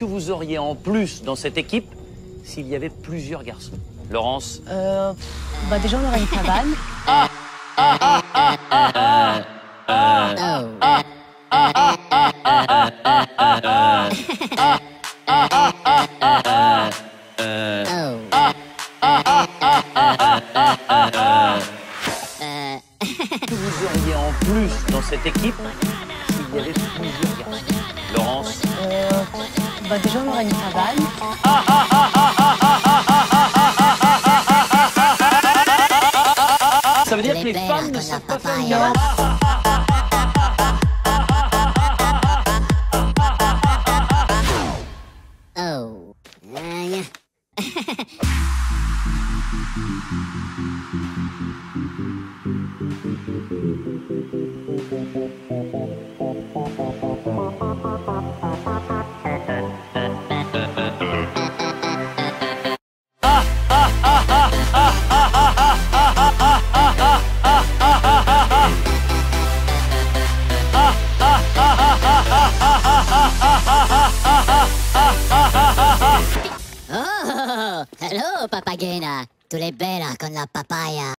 que vous auriez en plus dans cette équipe s'il y avait plusieurs garçons Laurence Euh, bah déjà on aurait une cabane. que vous auriez en plus dans cette équipe s'il y avait plusieurs garçons Laurence bah cabane. Ça veut dire que les femmes ne savent pas faire une cabane Oh. hello, papagena. Tu l'es bella con la papaya.